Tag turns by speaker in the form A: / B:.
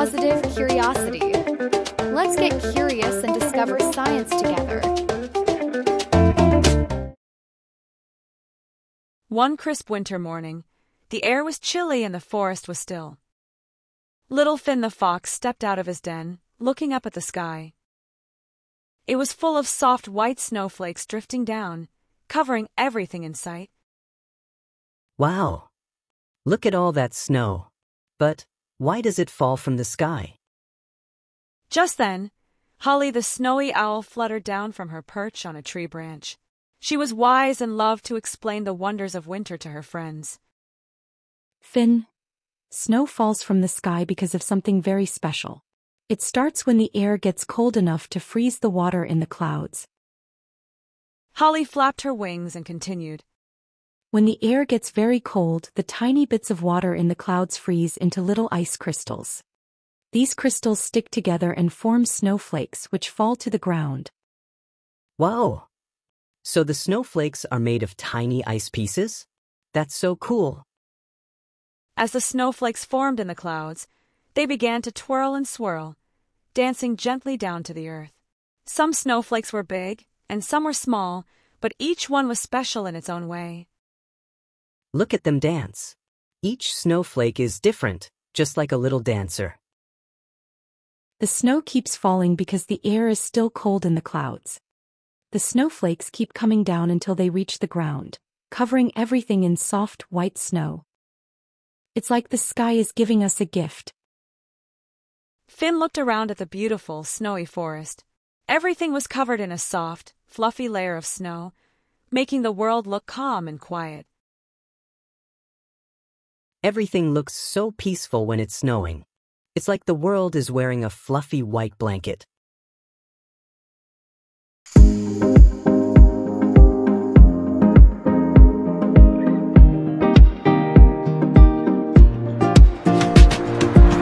A: Pawsitive Curiosity. Let's get curious and discover science together.
B: One crisp winter morning, the air was chilly and the forest was still. Little Finn the fox stepped out of his den, looking up at the sky. It was full of soft white snowflakes drifting down, covering everything in sight.
C: Wow! Look at all that snow. But why does it fall from the sky?
B: Just then, Holly the snowy owl fluttered down from her perch on a tree branch. She was wise and loved to explain the wonders of winter to her friends.
D: Finn, snow falls from the sky because of something very special. It starts when the air gets cold enough to freeze the water in the clouds.
B: Holly flapped her wings and continued.
D: When the air gets very cold, the tiny bits of water in the clouds freeze into little ice crystals. These crystals stick together and form snowflakes which fall to the ground.
C: Wow! So the snowflakes are made of tiny ice pieces? That's so cool.
B: As the snowflakes formed in the clouds, they began to twirl and swirl, dancing gently down to the earth. Some snowflakes were big, and some were small, but each one was special in its own way.
C: Look at them dance. Each snowflake is different, just like a little dancer.
D: The snow keeps falling because the air is still cold in the clouds. The snowflakes keep coming down until they reach the ground, covering everything in soft white snow. It's like the sky is giving us a gift.
B: Finn looked around at the beautiful, snowy forest. Everything was covered in a soft, fluffy layer of snow, making the world look calm and quiet.
C: Everything looks so peaceful when it's snowing. It's like the world is wearing a fluffy white blanket.